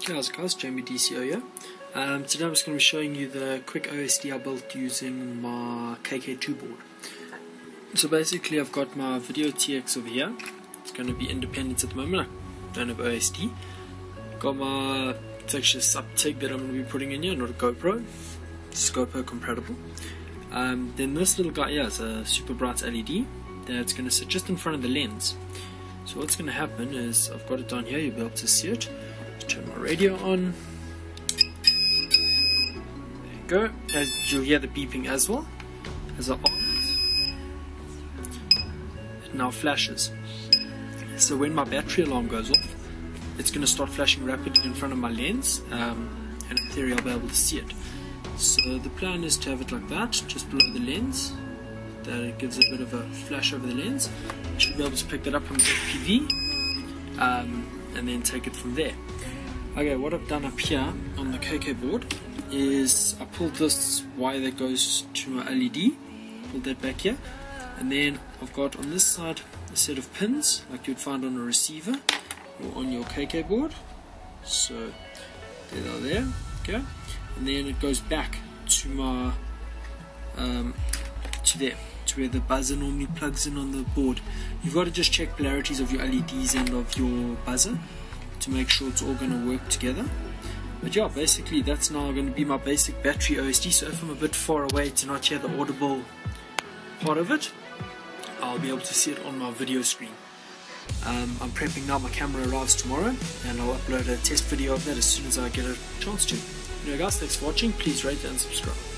Hey guys, guys, Jamie DCO here. Um, today I'm just going to be showing you the quick OSD I built using my KK2 board. So basically I've got my Video TX over here. It's going to be independent at the moment. I don't have OSD. Got my, it's actually a sub that I'm going to be putting in here, not a GoPro. It's GoPro compatible. Um, then this little guy here is a super bright LED that's going to sit just in front of the lens. So what's going to happen is I've got it down here, you'll be able to see it turn my radio on. There you go. As you'll hear the beeping as well. As I on it, now flashes. So when my battery alarm goes off, it's going to start flashing rapidly in front of my lens, um, and in theory I'll be able to see it. So the plan is to have it like that, just below the lens. That it gives a bit of a flash over the lens. Should be able to pick that up on the FPV, um, and then take it from there. Okay, what I've done up here on the KK board is I pulled this wire that goes to my LED, pulled that back here, and then I've got on this side a set of pins like you'd find on a receiver or on your KK board. So there they are there, okay, and then it goes back to my um, to there where the buzzer normally plugs in on the board. You've got to just check polarities of your LEDs and of your buzzer to make sure it's all going to work together. But yeah, basically that's now going to be my basic battery OSD. So if I'm a bit far away to not hear the audible part of it, I'll be able to see it on my video screen. Um, I'm prepping now, my camera arrives tomorrow and I'll upload a test video of that as soon as I get a chance to. Anyway guys, thanks for watching, please rate and subscribe.